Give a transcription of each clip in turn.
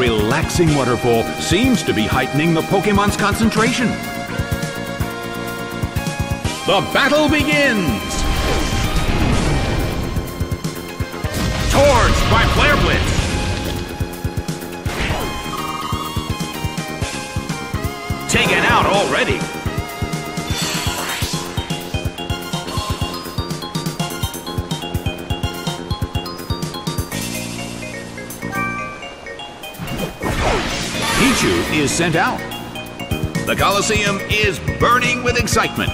relaxing waterfall seems to be heightening the Pokemon's concentration. The battle begins! Torch by Flare Blitz! Taken out already! Is sent out. The Colosseum is burning with excitement.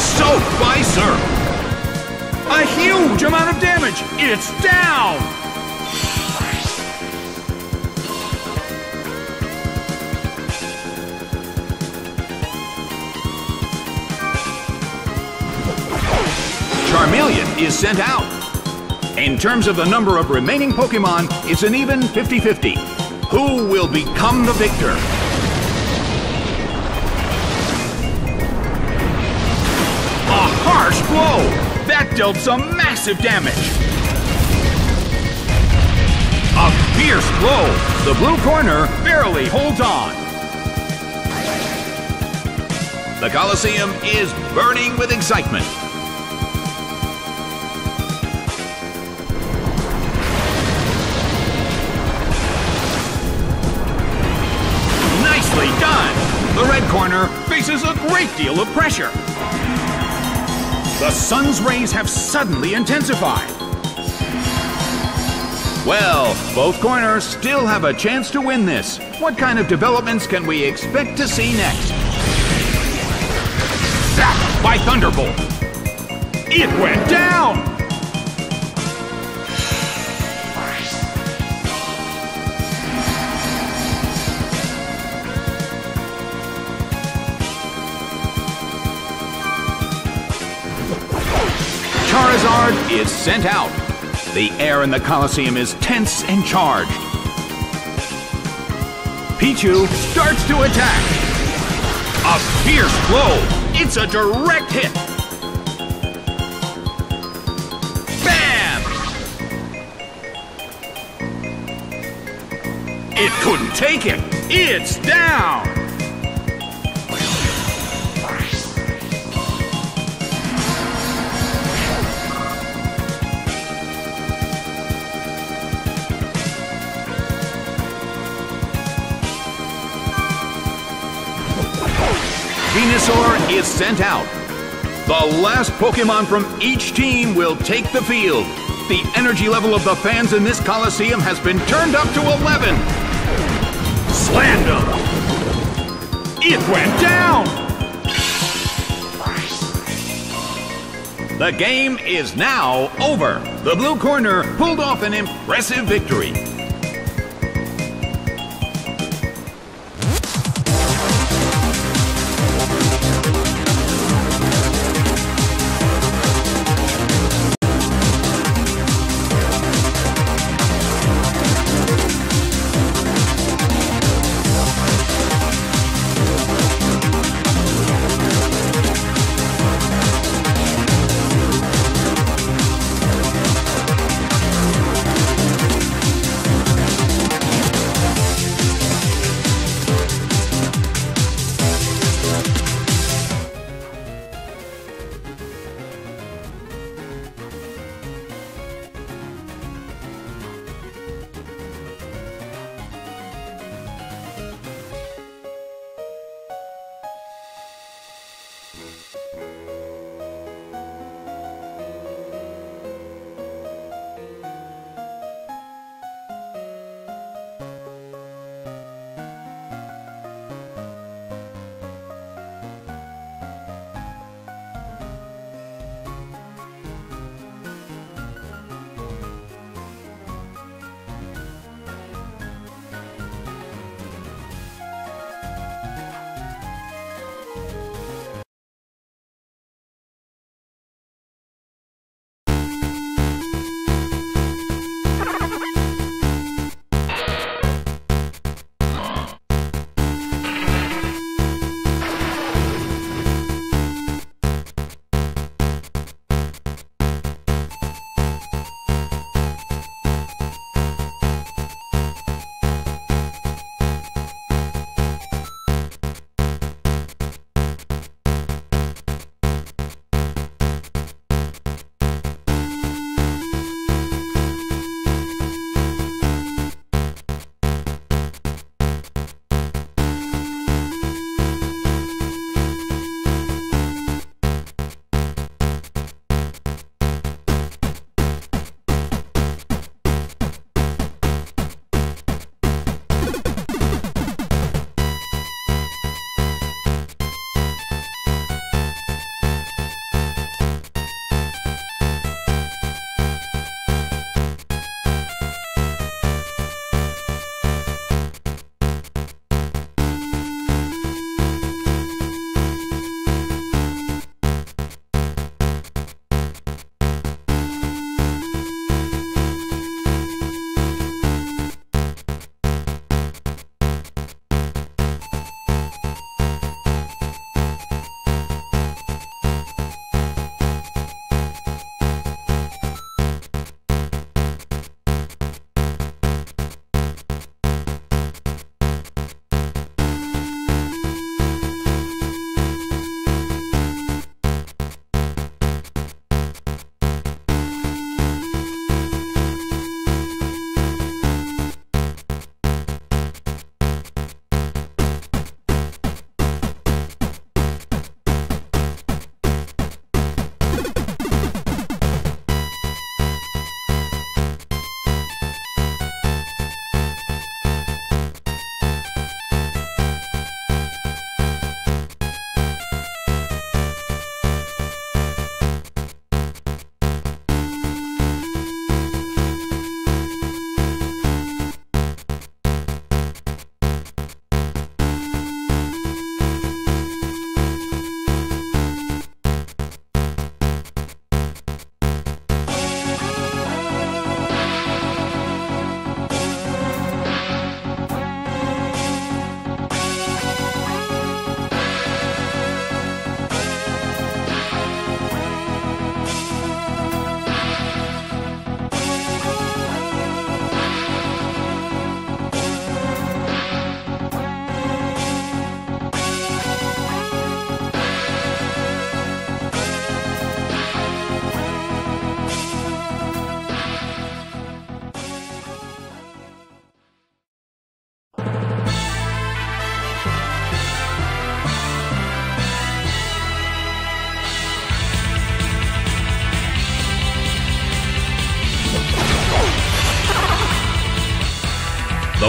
Soaked by Surf. A huge amount of damage. It's down. Is sent out. In terms of the number of remaining Pokemon, it's an even 50-50. Who will become the victor? A harsh blow! That dealt some massive damage. A fierce blow! The blue corner barely holds on. The Colosseum is burning with excitement. Faces a great deal of pressure. The sun's rays have suddenly intensified. Well, both corners still have a chance to win this. What kind of developments can we expect to see next? By Thunderbolt! It went down! Is sent out. The air in the Colosseum is tense and charged. Pichu starts to attack. A fierce blow. It's a direct hit. Bam! It couldn't take it. It's down. Is sent out. The last Pokemon from each team will take the field. The energy level of the fans in this Coliseum has been turned up to 11. Slammed him. It went down. The game is now over. The blue corner pulled off an impressive victory.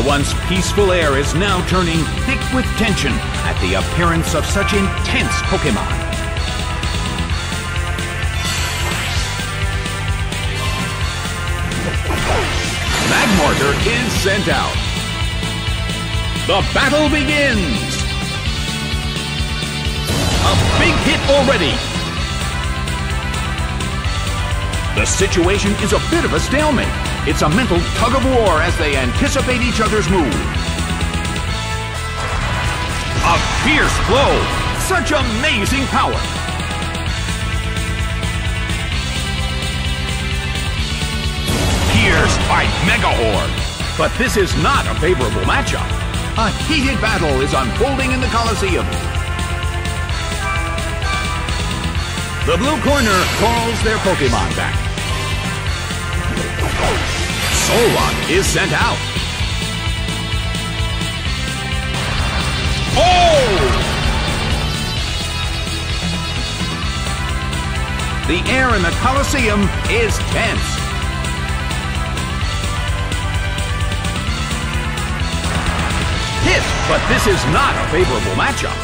The once peaceful air is now turning thick with tension at the appearance of such intense Pokemon. Magmortar is sent out. The battle begins! A big hit already! The situation is a bit of a stalemate. It's a mental tug of war as they anticipate each other's move. A fierce blow! Such amazing power! Pierced by Megahorn! But this is not a favorable matchup. A heated battle is unfolding in the Colosseum. The blue corner calls their Pokemon back. Solrock is sent out. Oh! The air in the Colosseum is tense. Hit, but this is not a favorable matchup.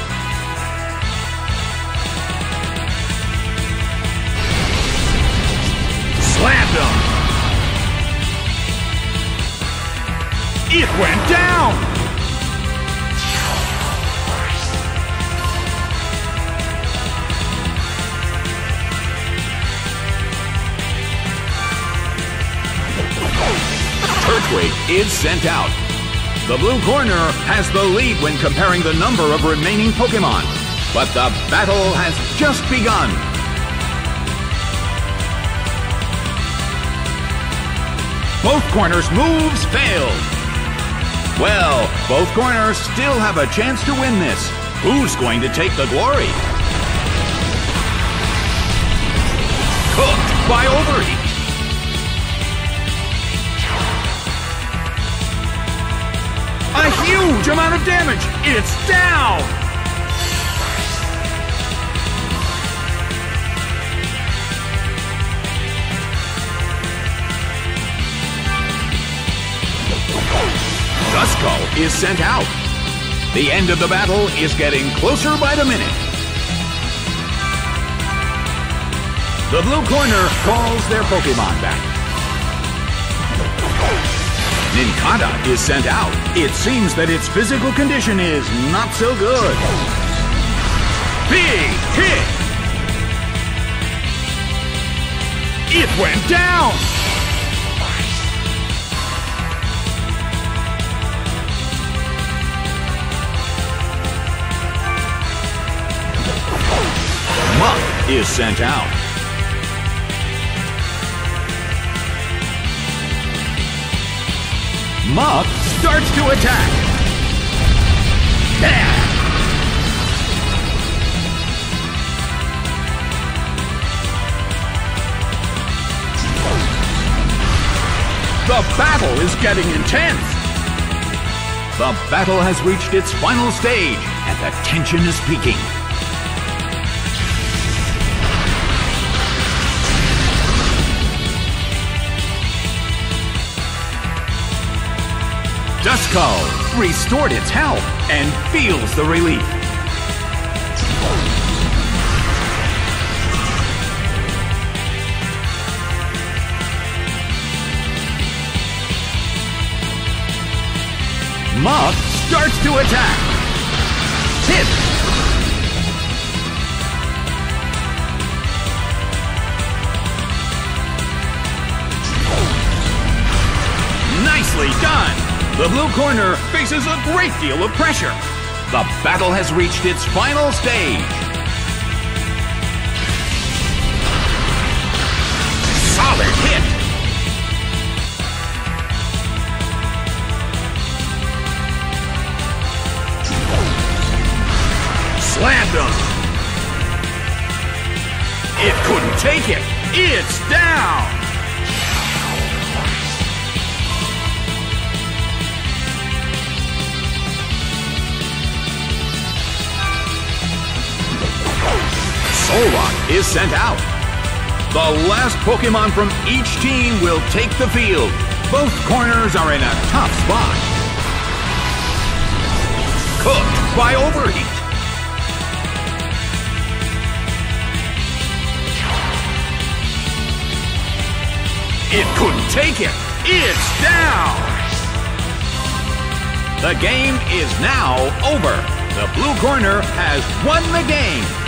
Slammed him. It went down! Turtwig is sent out. The blue corner has the lead when comparing the number of remaining Pokemon. But the battle has just begun. Both corners' moves failed. Well, both corners still have a chance to win this. Who's going to take the glory? Cooked by Overheat. A huge amount of damage! It's down! Is sent out. The end of the battle is getting closer by the minute. The blue corner calls their Pokemon back. Nincada is sent out. It seems that its physical condition is not so good. Big hit! It went down! Is sent out. Muk starts to attack. Bam! The battle is getting intense. The battle has reached its final stage, and the tension is peaking. Duskull restored its health and feels the relief. Muk starts to attack. Hit! The blue corner faces a great deal of pressure. The battle has reached its final stage. Solid hit! Slammed him! It couldn't take it! It's down! Solrock is sent out. The last Pokemon from each team will take the field. Both corners are in a tough spot. cooked by overheat. It couldn't take it. It's down. The game is now over. The blue corner has won the game.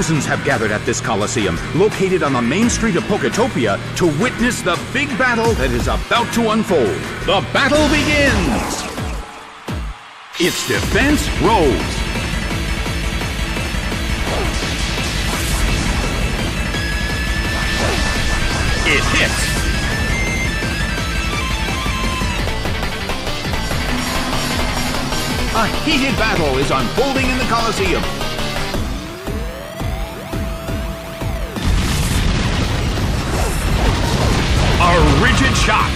Thousands have gathered at this Coliseum, located on the main street of Poketopia, to witness the big battle that is about to unfold. The battle begins! Its defense rose. It hits. A heated battle is unfolding in the Coliseum. A rigid shot.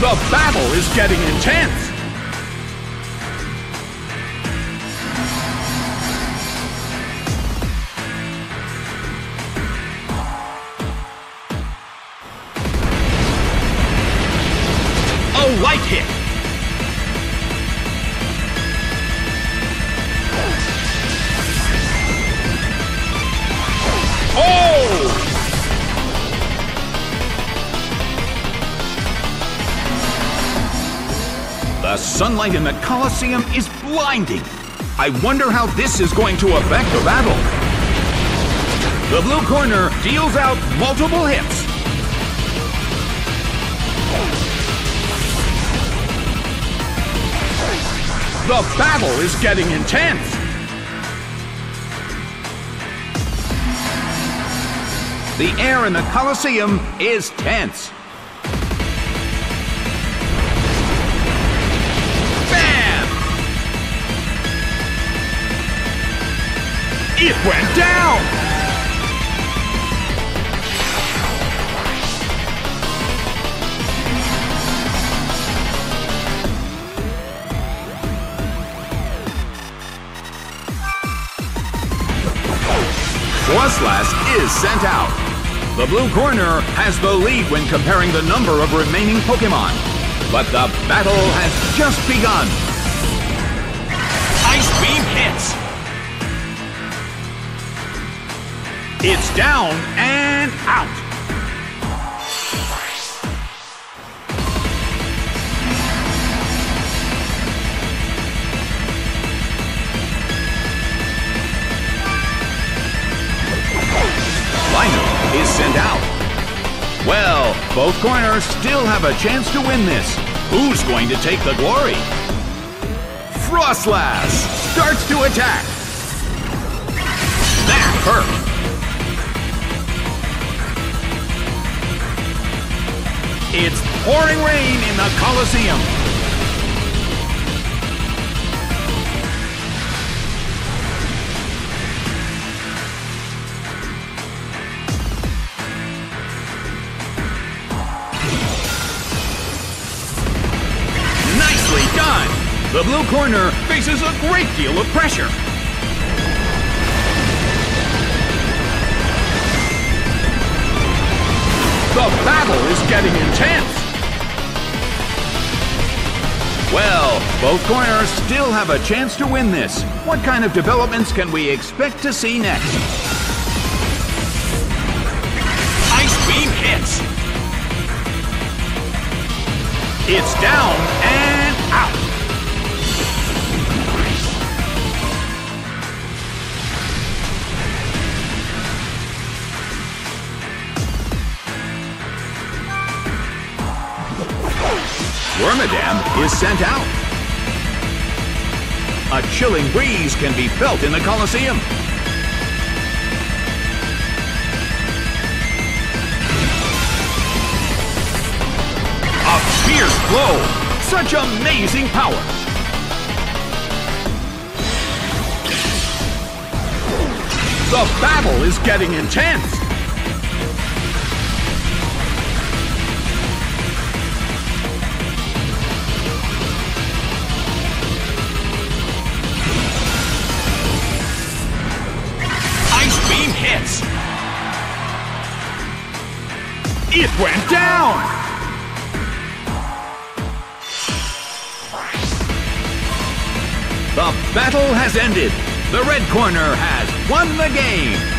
The battle is getting intense. Sunlight in the Colosseum is blinding. I wonder how this is going to affect the battle. The blue corner deals out multiple hits. The battle is getting intense. The air in the Colosseum is tense. It went down! Froslass is sent out. The blue corner has the lead when comparing the number of remaining Pokemon. But the battle has just begun. Ice Beam hits. It's down and out. Linoone is sent out. Well, both corners still have a chance to win this. Who's going to take the glory? Froslass starts to attack. That hurt. It's pouring rain in the Colosseum. Nicely done! The blue corner faces a great deal of pressure. The battle is getting intense. Well, both corners still have a chance to win this. What kind of developments can we expect to see next? Ice Beam hits. It's down and out. Wormadam is sent out. A chilling breeze can be felt in the Colosseum. A fierce blow! Such amazing power! The battle is getting intense! It went down! The battle has ended. The red corner has won the game.